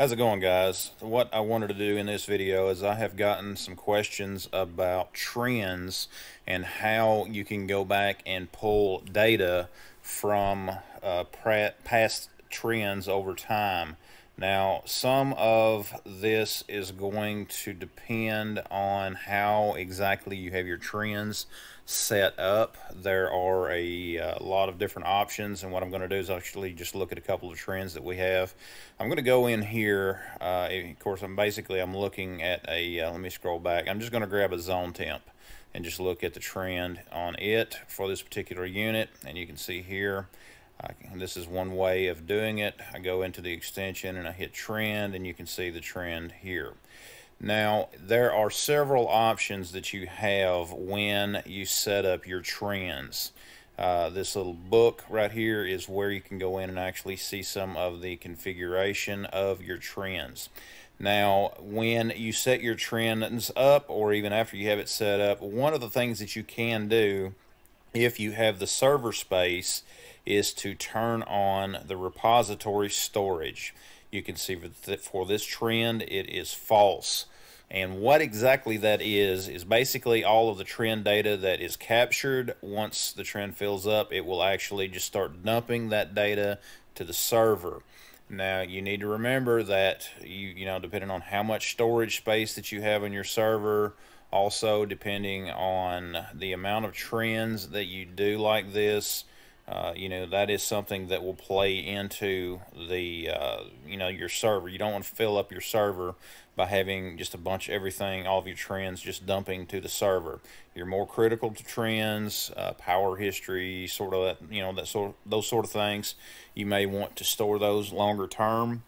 How's it going guys? What I wanted to do in this video is I have gotten some questions about trends and how you can go back and pull data from uh, past trends over time. Now, some of this is going to depend on how exactly you have your trends set up. There are a, a, uh, lot of different options, and what I'm going to do is actually just look at a couple of trends that we have. I'm going to go in here. Uh, of course, I'm basically I'm looking at a. Uh, let me scroll back. I'm just going to grab a zone temp and just look at the trend on it for this particular unit, and you can see here. Can, this is one way of doing it. I go into the extension and I hit trend and you can see the trend here. Now, there are several options that you have when you set up your trends. Uh, this little book right here is where you can go in and actually see some of the configuration of your trends. Now, when you set your trends up or even after you have it set up, one of the things that you can do if you have the server space is to turn on the repository storage. You can see that for this trend, it is false. And what exactly that is, is basically all of the trend data that is captured. Once the trend fills up, it will actually just start dumping that data to the server. Now, you need to remember that, you, you know, depending on how much storage space that you have on your server, also depending on the amount of trends that you do like this, uh, you know that is something that will play into the uh, you know your server. You don't want to fill up your server by having just a bunch of everything all of your trends just dumping to the server. You're more critical to trends uh, power history sort of that you know that sort of, those sort of things. You may want to store those longer term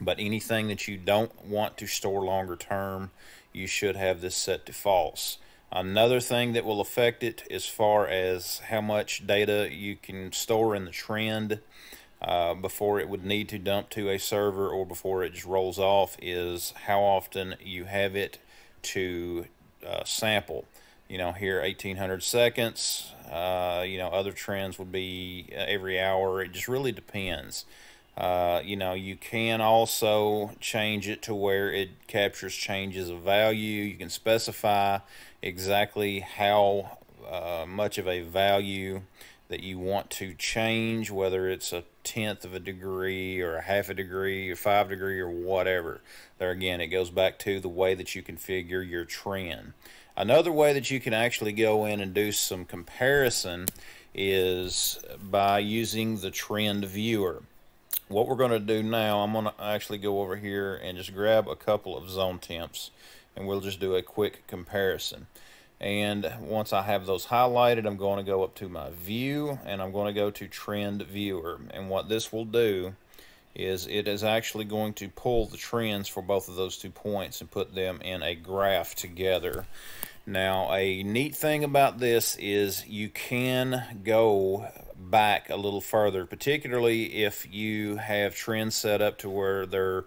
but anything that you don't want to store longer term you should have this set to false Another thing that will affect it as far as how much data you can store in the trend uh, before it would need to dump to a server or before it just rolls off is how often you have it to uh, sample. You know, here 1800 seconds, uh, you know, other trends would be uh, every hour. It just really depends. Uh, you know, you can also change it to where it captures changes of value. You can specify exactly how uh, much of a value that you want to change, whether it's a tenth of a degree or a half a degree or five degree or whatever. There again, it goes back to the way that you configure your trend. Another way that you can actually go in and do some comparison is by using the trend viewer what we're going to do now, I'm going to actually go over here and just grab a couple of zone temps and we'll just do a quick comparison. And once I have those highlighted, I'm going to go up to my view and I'm going to go to trend viewer. And what this will do is it is actually going to pull the trends for both of those two points and put them in a graph together. Now, a neat thing about this is you can go back a little further, particularly if you have trends set up to where they're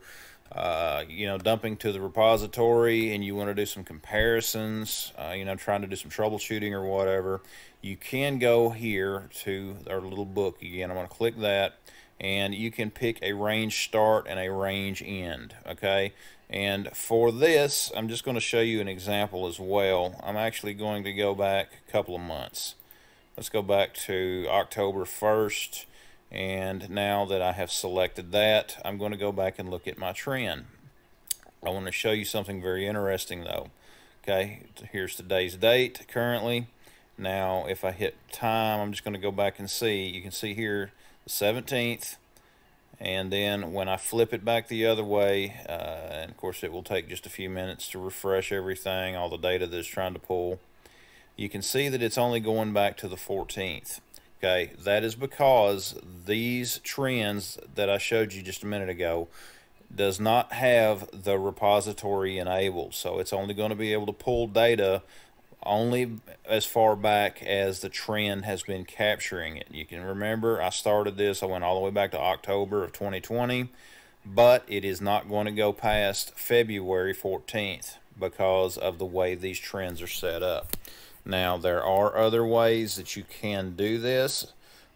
uh, you know, dumping to the repository and you want to do some comparisons, uh, you know, trying to do some troubleshooting or whatever, you can go here to our little book again. I'm going to click that and you can pick a range start and a range end, okay? And for this, I'm just going to show you an example as well. I'm actually going to go back a couple of months. Let's go back to October 1st. And now that I have selected that, I'm going to go back and look at my trend. I want to show you something very interesting though. Okay, here's today's date currently. Now, if I hit time, I'm just going to go back and see. You can see here the 17th. And then when I flip it back the other way, uh, and of course it will take just a few minutes to refresh everything, all the data that it's trying to pull you can see that it's only going back to the 14th. Okay, that is because these trends that I showed you just a minute ago does not have the repository enabled. So it's only going to be able to pull data only as far back as the trend has been capturing it. You can remember I started this, I went all the way back to October of 2020, but it is not going to go past February 14th because of the way these trends are set up. Now, there are other ways that you can do this.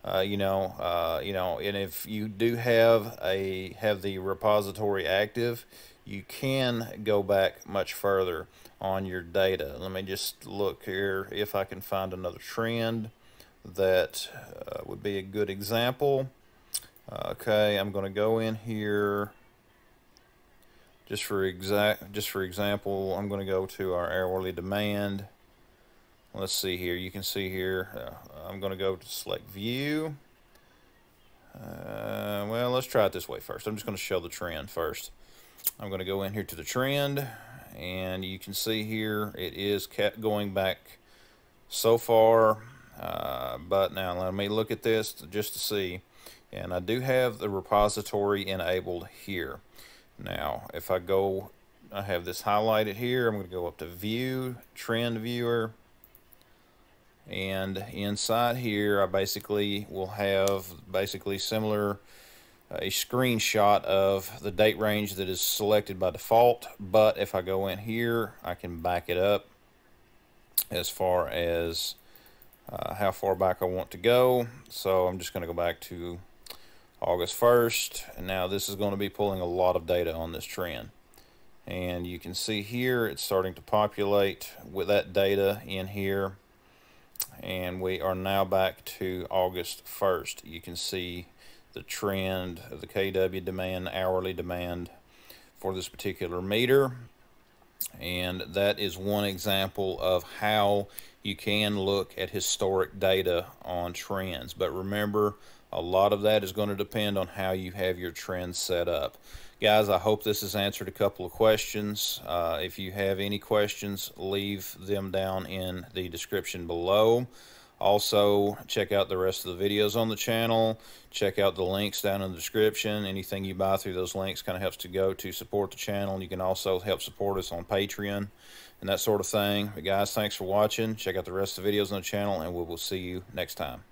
Uh, you know, uh, you know, and if you do have a have the repository active, you can go back much further on your data. Let me just look here if I can find another trend that uh, would be a good example. okay, I'm going to go in here. Just for exact, just for example, I'm going to go to our hourly demand. Let's see here. You can see here. Uh, I'm going to go to select view. Uh, well, let's try it this way first. I'm just going to show the trend first. I'm going to go in here to the trend, and you can see here it is kept going back so far. Uh, but now let me look at this just to see. And I do have the repository enabled here. Now, if I go, I have this highlighted here. I'm going to go up to View, Trend Viewer. And inside here, I basically will have basically similar a screenshot of the date range that is selected by default. But if I go in here, I can back it up as far as uh, how far back I want to go. So I'm just going to go back to August 1st. And now this is going to be pulling a lot of data on this trend. And you can see here it's starting to populate with that data in here. And we are now back to August 1st. You can see the trend of the KW demand, hourly demand for this particular meter. And that is one example of how you can look at historic data on trends. But remember, a lot of that is going to depend on how you have your trends set up. Guys, I hope this has answered a couple of questions. Uh, if you have any questions, leave them down in the description below. Also, check out the rest of the videos on the channel. Check out the links down in the description. Anything you buy through those links kind of helps to go to support the channel. You can also help support us on Patreon and that sort of thing. But guys, thanks for watching. Check out the rest of the videos on the channel, and we will see you next time.